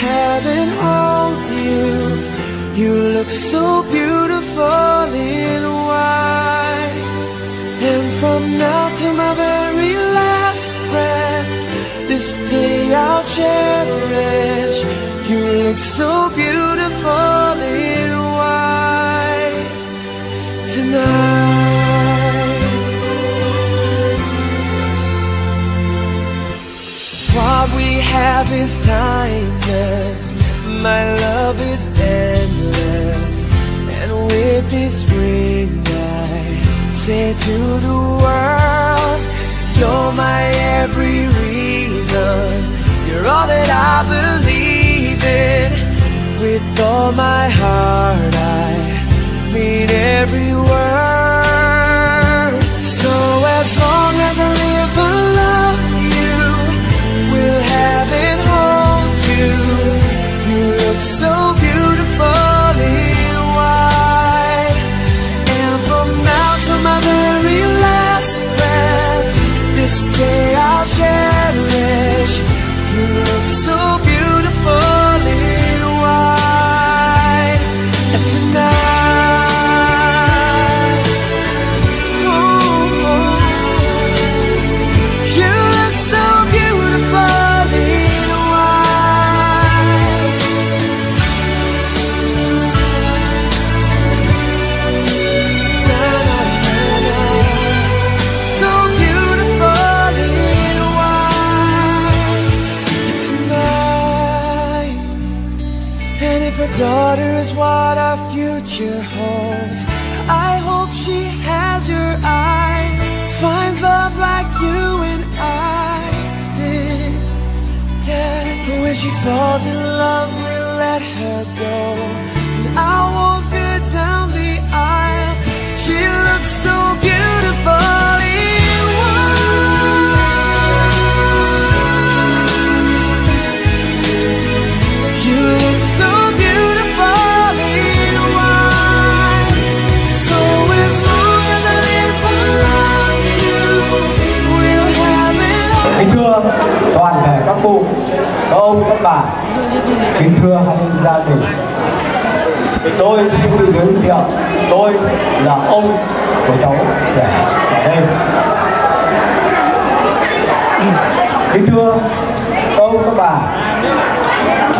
Have hold you. You look so beautiful in white. And from now to my very last breath, this day I'll cherish. You look so beautiful in white tonight. Have is timeless. My love is endless. And with this ring, I say to the world, You're my every reason. You're all that I believe in. With all my heart, I mean every word. So as long as I live, I love you. Look so 없어 thưa hai gia đình. Tôi cũng tự giới thiệu tôi là ông của cháu trẻ ở đây. Kính thưa ông các bà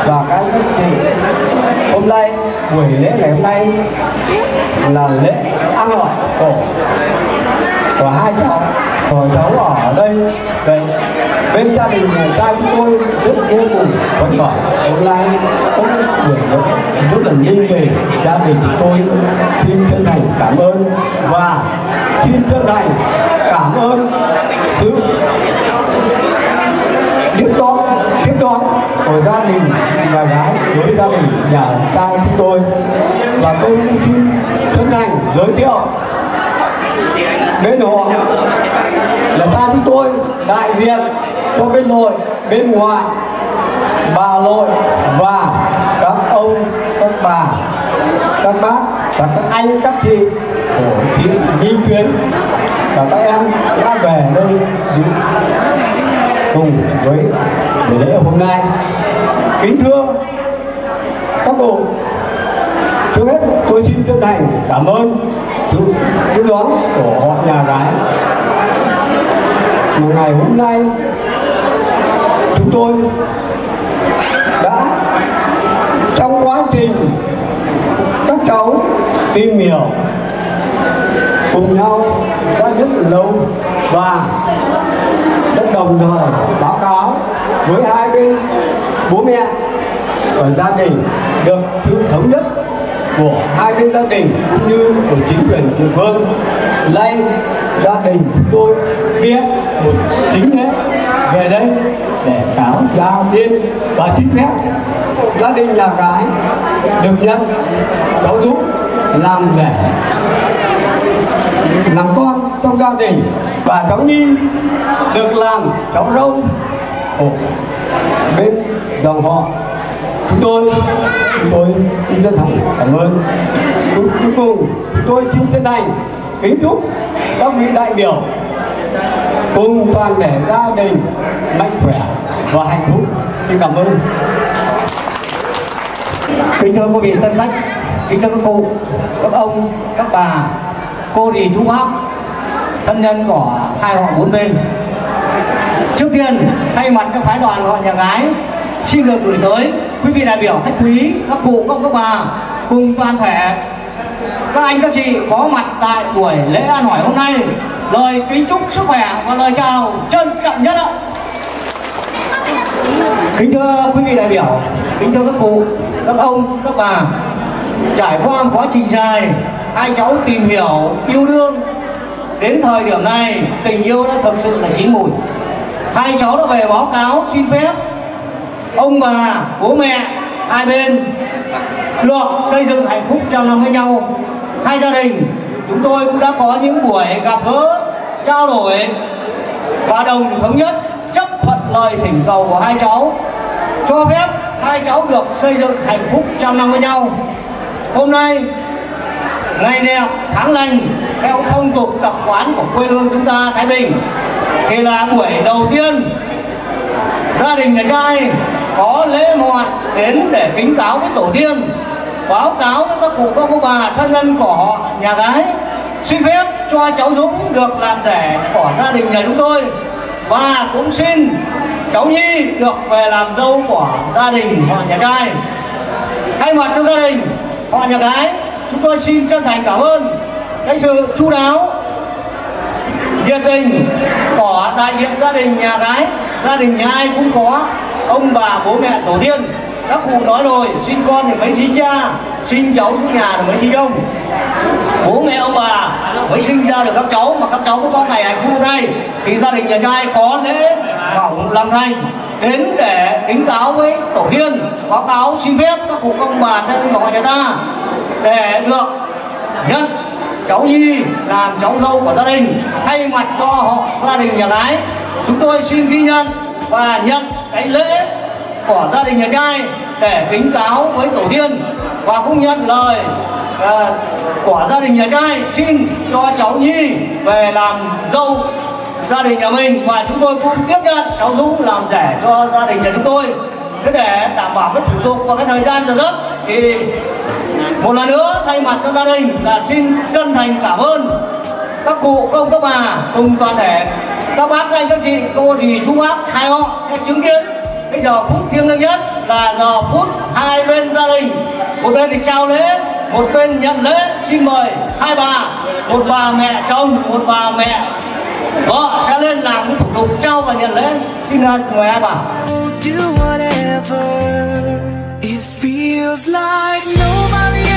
và các anh chị, hôm nay, buổi lễ ngày hôm nay là lễ ăn hỏi cổ của hai cháu. Của cháu ở đây đây, bên gia đình nhà trai chúng tôi rất vô cùng phấn khởi hôm nay cũng buổi rất là nghiêng về gia đình chúng tôi. Xin chân thành cảm ơn và xin chân thành cảm ơn sự tiếp đón tiếp đón của gia đình nhà gái với gia đình nhà trai chúng tôi. Và tôi cũng xin chân thành giới thiệu bên họ là ta chúng tôi, đại diện cho bên nội bên ngoài, bà nội và các ông, các bà, các bác, và các anh, các chị của thị nhi tuyến và các em đã về đây dự cùng với buổi lễ hôm nay. Kính thưa các cụ, trước hết tôi xin chân thành cảm ơn sự tiếp đón của họ nhà gái. Mà ngày hôm nay, chúng tôi đã trong quá trình các cháu tìm hiểu cùng nhau đã rất là lâu và đã đồng thời báo cáo với hai bên bố mẹ và gia đình được sự thống nhất của hai bên gia đình cũng như của chính quyền địa phương. Nay gia đình chúng tôi biết một chính hết về đây để cáo giao tiên và xin phép gia đình nhà gái được nhận cháu giúp làm rể làm con trong gia đình và cháu nhi được làm cháu râu ở bên dòng họ. Chúng tôi tôi xin chân thành cảm ơn. Cuối cùng, tôi xin chân thành kính chúc các vị đại biểu cùng toàn thể gia đình mạnh khỏe và hạnh phúc. Xin cảm ơn. Kính thưa quý vị tân khách, kính thưa các cụ, các ông, các bà, cô dì chú bác, thân nhân của hai họ bốn bên. Trước tiên thay mặt cho phái đoàn họ nhà gái, xin được gửi tới quý vị đại biểu, khách quý, các cụ, các ông, các bà, cùng toàn thể, các anh, các chị có mặt tại buổi lễ an hỏi hôm nay. Lời kính chúc sức khỏe và lời chào trân trọng nhất ạ. Kính thưa quý vị đại biểu, kính thưa các cụ, các ông, các bà, trải qua một quá trình dài, hai cháu tìm hiểu, yêu đương, đến thời điểm này, tình yêu đã thực sự là chín mùi. Hai cháu đã về báo cáo, xin phép ông bà, bố mẹ, hai bên được xây dựng hạnh phúc trong lòng với nhau. Hai gia đình, chúng tôi cũng đã có những buổi gặp gỡ, trao đổi và đồng thống nhất, chấp thuận lời thỉnh cầu của hai cháu, cho phép hai cháu được xây dựng hạnh phúc trong năm với nhau. Hôm nay, ngày đẹp tháng lành, theo phong tục tập quán của quê hương chúng ta, thái bình, thì là buổi đầu tiên gia đình nhà trai có lễ mọn đến để kính cáo với tổ tiên, báo cáo với các cụ, các cô bà thân nhân của họ, nhà gái, xin phép cho cháu Dũng được làm rể của gia đình nhà chúng tôi. Và cũng xin cháu Nhi được về làm dâu của gia đình họ nhà trai. Thay mặt cho gia đình họ nhà gái, chúng tôi xin chân thành cảm ơn cái sự chu đáo, nhiệt tình của đại diện gia đình nhà gái, gia đình nhà ai cũng có ông bà bố mẹ tổ tiên. Các cụ nói rồi, sinh con thì mới sinh cha, sinh cháu trong nhà thì mới sinh ông. Bố mẹ ông bà mới sinh ra được các cháu, mà các cháu mới có ngày hạnh phúc đây. Thì gia đình nhà trai có lễ bỏng làm thành, đến để kính cáo với tổ tiên báo cáo xin phép các cụ ông bà thân họ nhà ta, để được nhận cháu nhi làm cháu dâu của gia đình, thay mặt cho họ, gia đình nhà gái. Chúng tôi xin ghi nhận và nhận cái lễ của gia đình nhà trai để kính cáo với tổ tiên và cũng nhận lời ờ, của gia đình nhà trai xin cho cháu nhi về làm dâu gia đình nhà mình. Và chúng tôi cũng tiếp nhận cháu dũng làm rể cho gia đình nhà chúng tôi. Thế để đảm bảo các thủ tục và cái thời gian giờ giấc thì một lần nữa thay mặt cho gia đình là xin chân thành cảm ơn các cụ công các bà cùng toàn thể các bác anh các chị, cô thì chú bác hai họ sẽ chứng kiến. Bây giờ phút thiêng liêng nhất là giờ phút hai bên gia đình. Một bên thì trao lễ, một bên nhận lễ. Xin mời hai bà, một bà mẹ chồng, một bà mẹ vợ sẽ lên làm cái thủ tục trao và nhận lễ. Xin mời hai bà. It feels like, nobody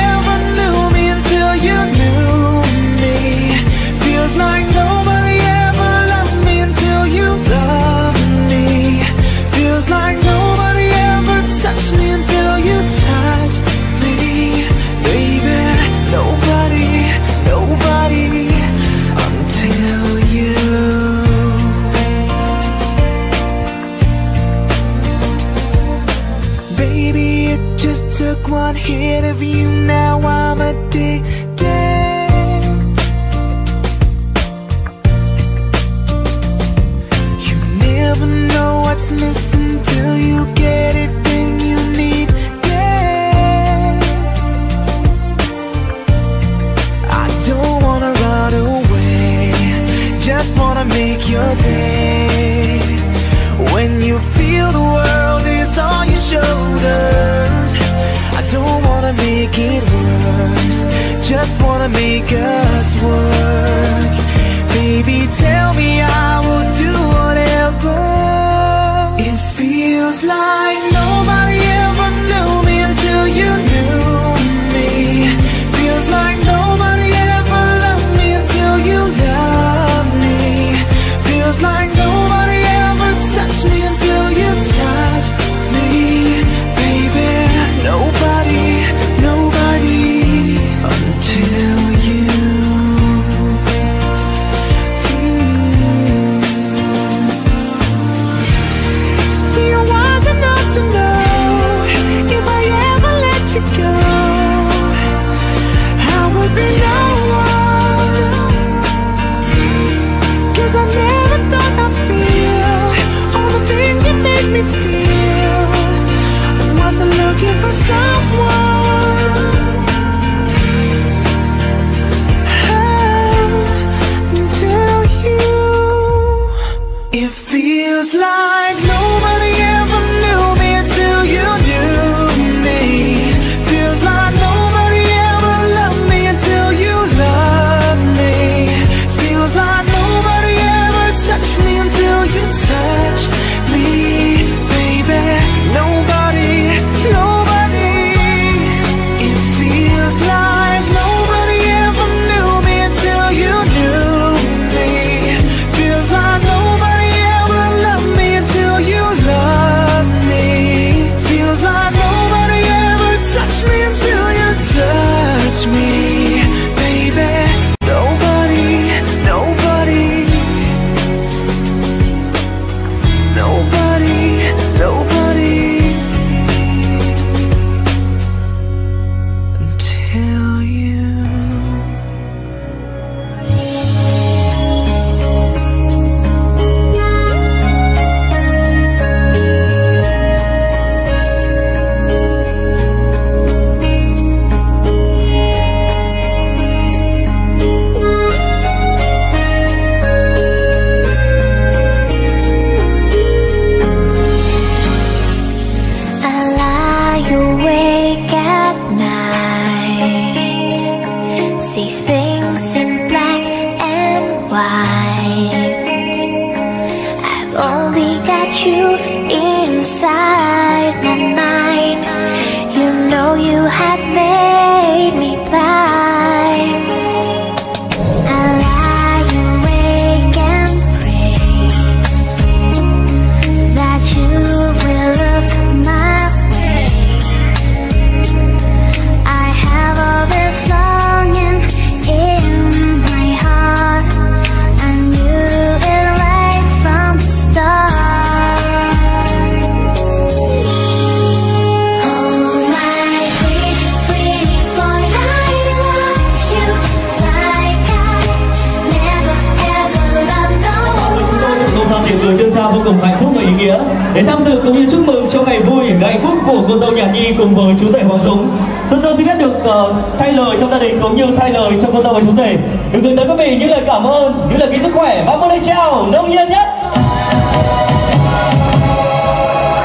ngày vui hạnh phúc của cô dâu nhà Nhi cùng với chú rể Hoàng Dũng. Xuân Sơn xin phép được uh, thay lời trong gia đình cũng như thay lời cho cô dâu và chú rể được gửi tới quý vị những lời cảm ơn, những lời kính sức khỏe và một lời chào nông nhiệt nhất.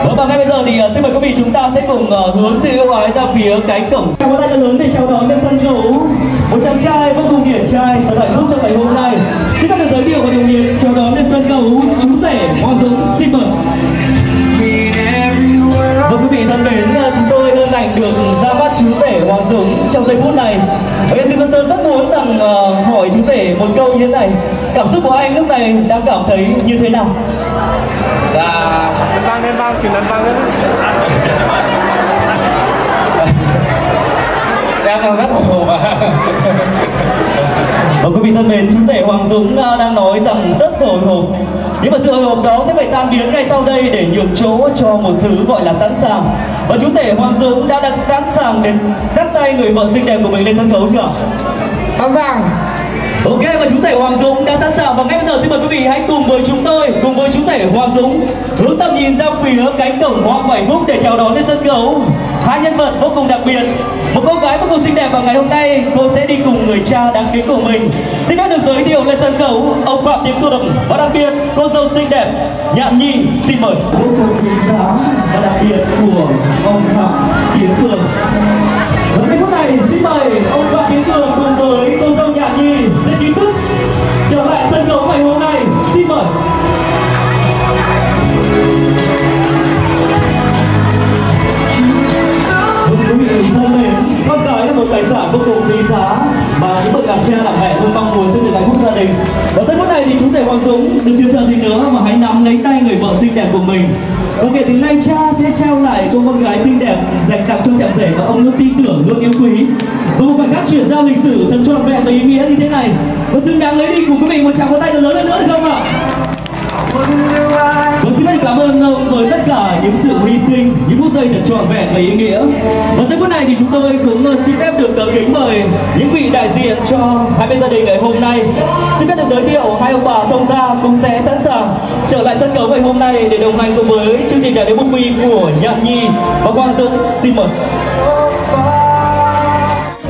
Vâng và ngay bây giờ thì ờ, xin mời quý vị chúng ta sẽ cùng ờ, hướng sự yêu ái ra phía cánh cổng. Một tay lớn để chào đón lên sân khấu một chàng trai vô cùng điển trai và hạnh phúc trong ngày hôm nay. Xin phép được giới thiệu và đồng nghiệp chào đón lên sân khấu chú rể Hoàng Dũng xin mời. Vâng quý vị thân mến, chúng tôi hân hạnh được ra mắt chú rể Hoàng Dũng trong giây phút này. Và em xin Sơn rất muốn rằng ờ, hỏi chú rể một câu như thế này. Cảm xúc của anh lúc này đang cảm thấy như thế nào? Dạ Vang lên vang, chuyển lên vang lên đang rất hộp ạ Và quý vị thân mến, chú rể Hoàng Dũng ờ, đang nói rằng rất hồi hộp. Nhưng mà sự hồi hộp đó sẽ phải tan biến ngay sau đây để nhường chỗ cho một thứ gọi là sẵn sàng. Và chú rể Hoàng Dũng đã đặt sẵn sàng để dắt tay người vợ xinh đẹp của mình lên sân khấu chưa? Sẵn sàng Ok và chú rể Hoàng Dũng đã sẵn sàng và ngay bây giờ xin mời quý vị hãy cùng với chúng tôi cùng với chú rể Hoàng Dũng hướng tầm nhìn ra phía cánh cổng hoa bảy phúc để chào đón lên sân khấu hai nhân vật vô cùng đặc biệt. Một cô gái vô cùng xinh đẹp và ngày hôm nay, cô sẽ đi cùng người cha đáng kính của mình. Xin phép được giới thiệu lên sân khấu, ông Phạm Tiến Cường và đặc biệt, cô dâu xinh đẹp, Nhạn Nhi, xin mời. Vô cùng quý giá và đặc biệt của ông Phạm Tiến Cường và giây phút này xin mời ông Phạm Tiến Cường cùng với cô dâu Nhạn Nhi sẽ chính thức trở lại sân khấu ngày hôm nay. Xin mời. Một tài sản vô cùng quý giá mà những bậc làm cha làm mẹ luôn mong muốn sẽ được hạnh phúc gia đình. Và giây phút này thì chú rể Hoàng Dũng đừng chưa sợ gì nữa mà hãy nắm lấy tay người vợ xinh đẹp của mình. Và kể từ nay, cha sẽ trao lại cô con gái xinh đẹp, dành tặng cho chàng rể mà ông luôn tin tưởng, luôn yêu quý. Và một khoảnh khắc chuyển giao lịch sử thật trọn vẹn và ý nghĩa như thế này. Và xứng đáng lấy đi cùng quý vị một tràng pháo tay thật lớn hơn nữa, được không ạ? Những sự hy sinh, những phút giây thật trọn vẹn và ý nghĩa. Và giây phút này thì chúng tôi cũng ờ, xin phép được ờ, kính mời những vị đại diện cho hai bên gia đình ngày hôm nay. Xin phép được giới thiệu hai ông bà thông gia cũng sẽ sẵn sàng trở lại sân khấu ngày hôm nay để đồng hành cùng với chương trình đại đế bút bi của Nhạn Nhi và Quang Dũng. Xin mời.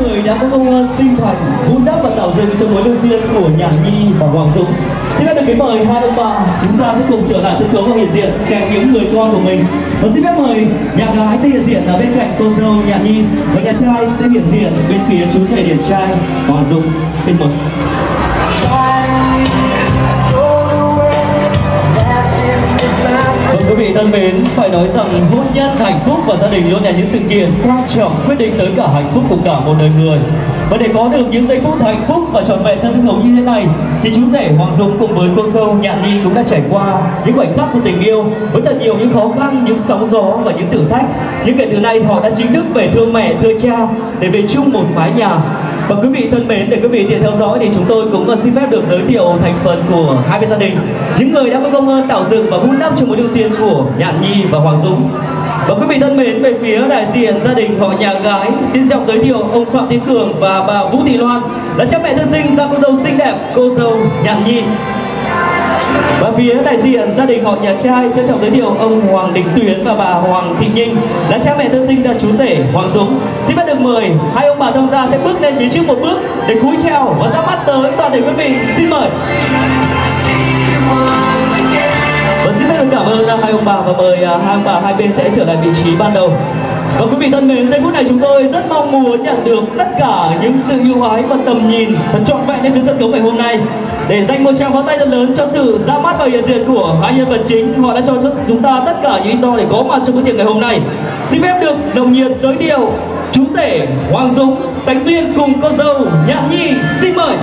người đã có công ờ, sinh thành vun đắp và tạo dựng cho mối lương duyên của nhạc nhi và hoàng dũng xin phép được kính mời hai ông bà chúng ta sẽ cùng trở lại sân khấu và hiện diện kèm những người con của mình. Và xin phép mời nhà gái sẽ hiện diện ở bên cạnh cô dâu nhà nhi và nhà trai sẽ hiện diện bên phía chú rể điển trai. Hoàng dũng xin mời. Vâng quý vị thân mến, phải nói rằng hôn nhân hạnh phúc và gia đình luôn là những sự kiện quan trọng quyết định tới cả hạnh phúc của cả một đời người. Và để có được những giây phút hạnh phúc và trọn vẹn trên sân khấu như thế này, thì chú rể Hoàng Dũng cùng với cô dâu Nhạn Nhi cũng đã trải qua những khoảnh khắc của tình yêu với thật nhiều những khó khăn, những sóng gió và những thử thách. Nhưng kể từ nay họ đã chính thức về thương mẹ, thương cha để về chung một mái nhà. Và quý vị thân mến, để quý vị tiện theo dõi thì chúng tôi cũng ờ, xin phép được giới thiệu thành phần của hai bên gia đình. Những người đã có công ơn tạo dựng và vun đắp cho mối điều duyên của Nhạn Nhi và Hoàng Dũng. Và quý vị thân mến, về phía đại diện gia đình họ nhà gái, xin trọng giới thiệu ông Phạm Tiến Cường và bà Vũ Thị Loan là cha mẹ thân sinh ra cô dâu xinh đẹp, cô dâu Nhạn Nhi. Và phía đại diện gia đình họ nhà trai trân trọng giới thiệu ông Hoàng Đình Tuyến và bà Hoàng Thị Nhinh là cha mẹ thân sinh ra chú rể Hoàng Dũng. Xin phép được mời hai ông bà thông gia sẽ bước lên phía trước một bước để cúi chào và ra mắt tới toàn thể quý vị. Xin mời cảm ơn à, hai ông bà và mời à, hai ông bà hai bên sẽ trở lại vị trí ban đầu. Và quý vị thân mến, giây phút này chúng tôi rất mong muốn nhận được tất cả những sự ưu ái và tầm nhìn thật trọn vẹn đến với sân khấu ngày hôm nay. Để dành một tràng pháo tay thật lớn cho sự ra mắt và hiện diện của hai nhân vật chính họ đã cho chúng ta tất cả những lý do để có mặt trong bữa tiệc ngày hôm nay. Xin phép được nồng nhiệt giới thiệu chú rể Hoàng Dũng Sánh Duyên cùng cô dâu Nhạn Nhi. Xin mời.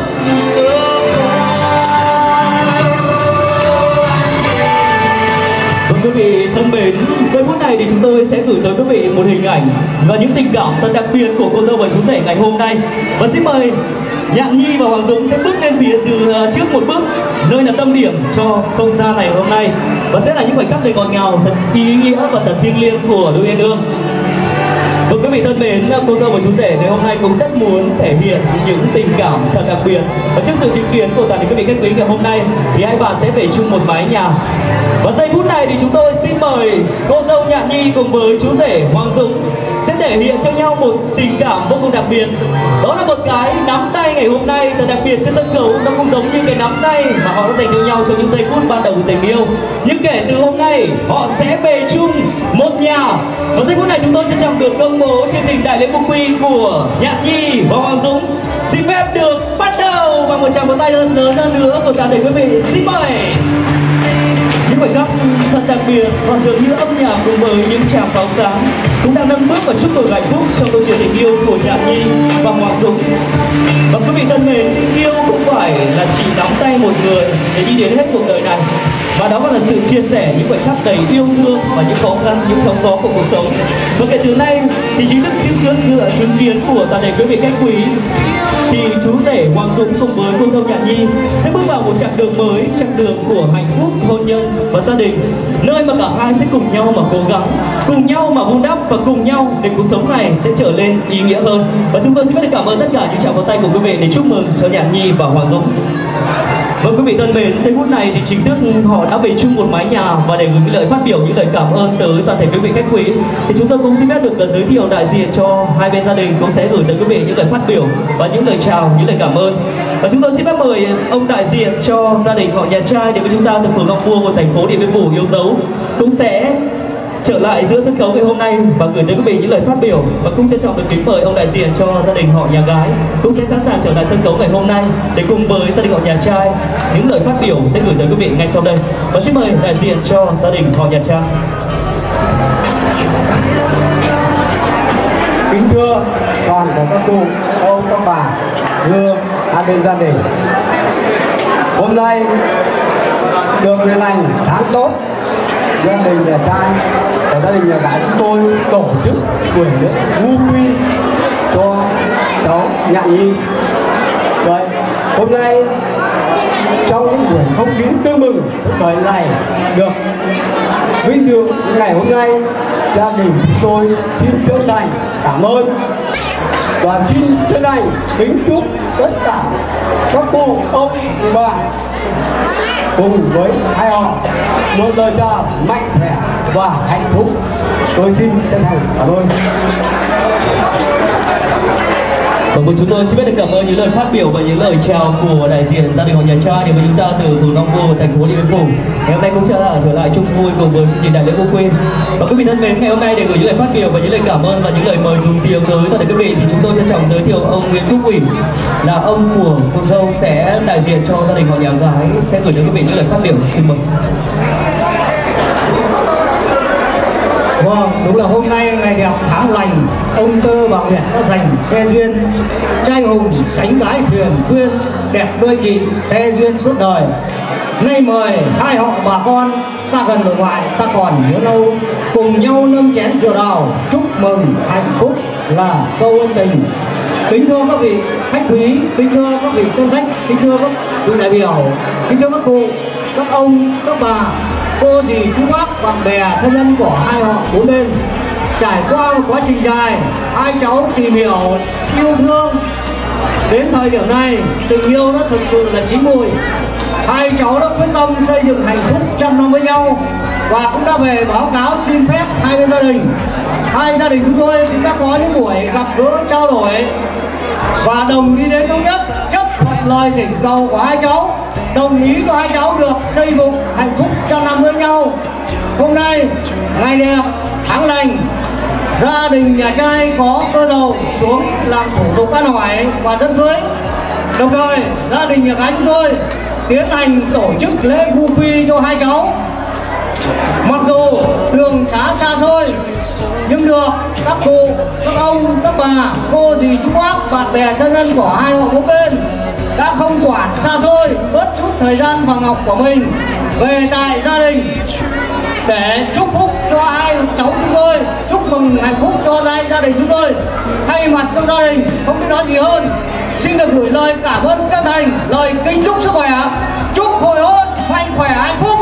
Thì chúng tôi sẽ gửi tới quý vị một hình ảnh và những tình cảm thật đặc biệt của cô dâu và chú rể ngày hôm nay. Và xin mời Nhạn Nhi và Hoàng Dũng sẽ bước lên phía từ ờ, trước một bước nơi là tâm điểm cho không gian này hôm nay và sẽ là những khoảnh khắc đầy ngọt ngào, thật ý nghĩa và thật thiêng liêng của đôi yêu đương. Vâng quý vị thân mến, cô dâu và chú rể ngày hôm nay cũng rất muốn thể hiện những tình cảm thật đặc biệt. Và trước sự chứng kiến của toàn thể quý vị khách quý ngày hôm nay thì hai bạn sẽ về chung một mái nhà. Và giây phút này thì chúng tôi xin mời cô dâu Nhạn Nhi cùng với chú rể Hoàng Dũng sẽ thể hiện cho nhau một tình cảm vô cùng đặc biệt. Đó là một cái nắm tay ngày hôm nay thật đặc biệt trên sân khấu. Nó không giống như cái nắm tay mà họ đã dành cho nhau trong những giây phút ban đầu của tình yêu. Nhưng kể từ hôm nay, họ sẽ về chung một nhà. Và giây phút này chúng tôi trân trọng được công bố chương trình đại lễ quốc quy của nhạc nhi và hoàng dũng. Xin phép được bắt đầu bằng một tràng vỗ tay lớn hơn nữa. Của toàn thể quý vị. Xin mời những khoảnh khắc thật đặc biệt và dường như âm nhạc cùng với những tràng pháo sáng cũng đang nâng bước và chúc mừng hạnh phúc trong câu chuyện tình yêu của nhạc nhi và hoàng dũng. Và quý vị thân mến yêu không phải là chỉ nắm tay một người để đi đến hết cuộc đời này và đó còn là sự chia sẻ những khoảnh khắc đầy yêu thương và những khó khăn, những sóng gió của cuộc sống. Và kể từ nay thì chính thức chứng kiến chứng kiến của toàn thể quý vị khách quý thì chú rể Hoàng Dũng cùng với cô dâu Nhạn Nhi sẽ bước vào một chặng đường mới, chặng đường của hạnh phúc, hôn nhân và gia đình, nơi mà cả hai sẽ cùng nhau mà cố gắng, cùng nhau mà vun đắp và cùng nhau để cuộc sống này sẽ trở lên ý nghĩa hơn. Và chúng tôi xin được cảm ơn tất cả những tràng pháo tay của quý vị để chúc mừng cho Nhạn Nhi và Hoàng Dũng. Vâng quý vị thân mến, giây phút này thì chính thức họ đã về chung một mái nhà và để gửi những lời phát biểu những lời cảm ơn tới toàn thể quý vị khách quý thì chúng tôi cũng xin phép được ờ, giới thiệu đại diện cho hai bên gia đình cũng sẽ gửi tới quý vị những lời phát biểu và những lời chào, những lời cảm ơn. Và chúng tôi xin phép mời ông đại diện cho gia đình họ nhà trai để với chúng ta từ phường Ngọc Bua của thành phố Điện Biên Phủ yêu dấu cũng sẽ trở lại giữa sân khấu ngày hôm nay và gửi tới quý vị những lời phát biểu và cũng trân trọng được kính mời ông đại diện cho gia đình họ, nhà gái cũng sẽ sẵn sàng trở lại sân khấu ngày hôm nay để cùng với gia đình họ, nhà trai, những lời phát biểu sẽ gửi tới quý vị ngay sau đây. Và xin mời đại diện cho gia đình họ, nhà trai. Kính thưa toàn thể các cụ ông các bà, thưa hai bên gia đình. Hôm nay được ngày lành tháng tốt gia đình nhà trai và gia đình nhà gái chúng tôi tổ chức buổi lễ ngu quy cho cháu nhạn nhi. Vậy hôm nay trong những buổi không khí tư mừng khởi này được vinh dự ngày hôm nay gia đình chúng tôi xin chân thành cảm ơn. Và xin chân thành kính chúc tất cả các cụ, ông, bà cùng với hai họ một lời chào mạnh khỏe và hạnh phúc. Tôi xin chân thành cảm ơn và của chúng tôi xin biết được cảm ơn những lời phát biểu và những lời chào của đại diện gia đình họ nhà trai đến với chúng ta từ thủ Long Cô, thành phố Điện Biên Phủ. Ngày hôm nay cũng trở lại trở lại chung vui cùng với nhìn đại lễ vô quên. Và quý vị thân mến, ngày hôm nay để gửi những lời phát biểu và những lời cảm ơn và những lời mời dùng tiếng tới toàn thể quý vị thì chúng tôi trân trọng giới thiệu ông Nguyễn Quốc Ủy là ông của cô dâu sẽ đại diện cho gia đình họ nhà gái sẽ gửi đến quý vị những lời phát biểu. Xin mời. Vâng, đúng là hôm nay ngày đẹp tháng lành. Ông tơ và Nguyệt đã dành xe duyên. Trai hùng sánh gái thuyền quyên Đẹp đôi chị xe duyên suốt đời. Nay mời hai họ bà con xa gần nội ngoại ta còn nhớ lâu. Cùng nhau nâng chén rượu đào Chúc mừng hạnh phúc là câu ân tình. Kính thưa các vị khách quý, kính thưa các vị tôn khách, kính thưa các vị đại biểu, kính thưa các cụ, các ông, các bà, cô dì chú bác bạn bè, thân nhân của hai họ bốn bên. Trải qua một quá trình dài, hai cháu tìm hiểu, yêu thương. Đến thời điểm này, tình yêu nó thực sự là chín mùi. Hai cháu đã quyết tâm xây dựng hạnh phúc trăm năm với nhau và cũng đã về báo cáo xin phép hai bên gia đình. Hai gia đình chúng tôi cũng đã có những buổi gặp gỡ, trao đổi và đồng ý đến thống nhất chấp lời thỉnh cầu của hai cháu, đồng ý của hai cháu được xây dựng hạnh phúc cho năm với nhau. Hôm nay, ngày đẹp tháng lành, gia đình nhà trai có cơ đầu xuống làm thủ tục ăn hỏi và dân cưới. Đồng thời, gia đình nhà gái chúng tôi tiến hành tổ chức lễ vu quy cho hai cháu. Mặc dù đường xá xa xôi, nhưng được các cụ, các ông, các bà, cô dì, chú bác, bạn bè thân nhân của hai họ bố bên đã không quản, xa xôi, bớt chút thời gian và ngọc của mình. Về tại gia đình, để chúc phúc cho hai cháu chúng tôi. Chúc mừng hạnh phúc cho hai gia đình chúng tôi. Thay mặt cho gia đình, không biết nói gì hơn. Xin được gửi lời cảm ơn chân thành, lời kính chúc sức khỏe. Chúc hồi hôn mạnh khỏe, hạnh phúc.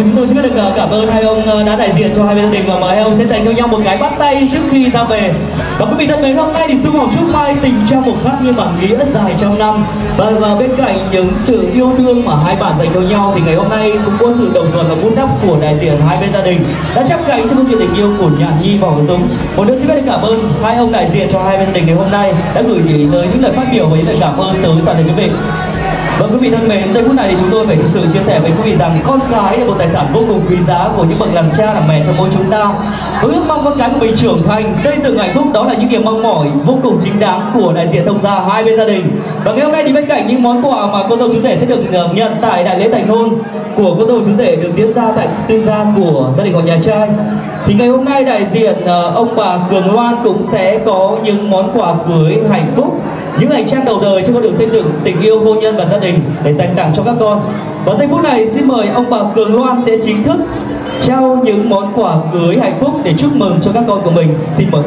Của chúng tôi xin được ờ, cảm ơn hai ông ờ, đã đại diện cho hai bên gia đình và mời hai ông sẽ dành cho nhau một cái bắt tay trước khi ra về. Và quý vị thân mến, hôm nay thì Xuân Hồng chúc hai tình trong một khắc nhưng mà nghĩa dài trong năm. Và, và bên cạnh những sự yêu thương mà hai bạn dành cho nhau thì ngày hôm nay cũng có sự đồng thuận và vun đắp của đại diện hai bên gia đình đã chấp cánh cho câu chuyện tình yêu của Nhạn Nhi và Hoàng Dũng. Một lần xin được cảm ơn hai ông đại diện cho hai bên gia đình ngày hôm nay đã gửi tới những lời phát biểu và những lời cảm ơn tới toàn thể quý vị. Vâng quý vị thân mến, giây phút này thì chúng tôi phải thực sự chia sẻ với quý vị rằng con cái là một tài sản vô cùng quý giá của những bậc làm cha làm mẹ trong mỗi chúng ta. Với ước mong con cái của mình trưởng thành, xây dựng hạnh phúc đó là những niềm mong mỏi vô cùng chính đáng của đại diện thông gia hai bên gia đình. Và ngày hôm nay thì bên cạnh những món quà mà cô dâu chú rể sẽ được ờ, nhận tại đại lễ thành hôn của cô dâu chú rể được diễn ra tại tư gia của gia đình họ nhà trai. Thì ngày hôm nay đại diện ờ, ông bà Cường Loan cũng sẽ có những món quà cưới hạnh phúc những hành trang đầu đời trên con đường xây dựng, tình yêu, hôn nhân và gia đình để dành tặng cho các con. Và giây phút này, xin mời ông bà Cường Loan sẽ chính thức trao những món quà cưới hạnh phúc để chúc mừng cho các con của mình. Xin mời.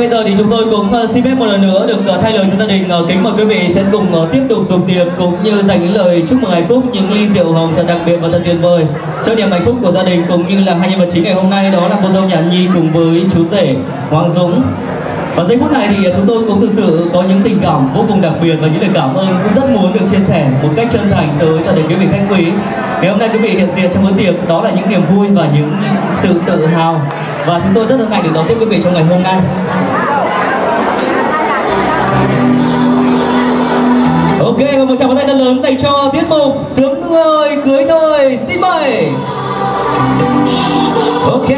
Bây giờ thì chúng tôi cũng ờ, xin phép một lần nữa được ờ, thay lời cho gia đình ờ, kính mời quý vị sẽ cùng tiếp tục dùng tiệc cũng như dành những lời chúc mừng hạnh phúc, những ly rượu hồng thật đặc biệt và thật tuyệt vời cho niềm hạnh phúc của gia đình cũng như là hai nhân vật chính ngày hôm nay, đó là cô dâu nhàn nhi cùng với chú rể Hoàng Dũng và giây phút này thì chúng tôi cũng thực sự có những tình cảm vô cùng đặc biệt và những lời cảm ơn cũng rất muốn được chia sẻ một cách chân thành tới toàn thể quý vị khách quý. Ngày hôm nay quý vị hiện diện trong bữa tiệc, đó là những niềm vui và những sự tự hào và chúng tôi rất hân hạnh được đón tiếp quý vị trong ngày hôm nay. Ok, và một tràng pháo tay thật lớn dành cho tiết mục sướng đôi cưới đôi xin mời. Ok.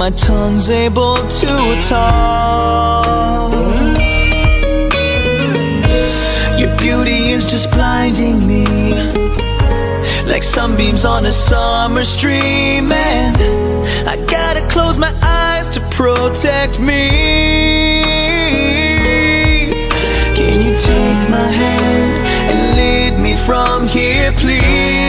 My tongue's able to talk. Your beauty is just blinding me like sunbeams on a summer stream, and I gotta close my eyes to protect me. Can you take my hand and lead me from here, please?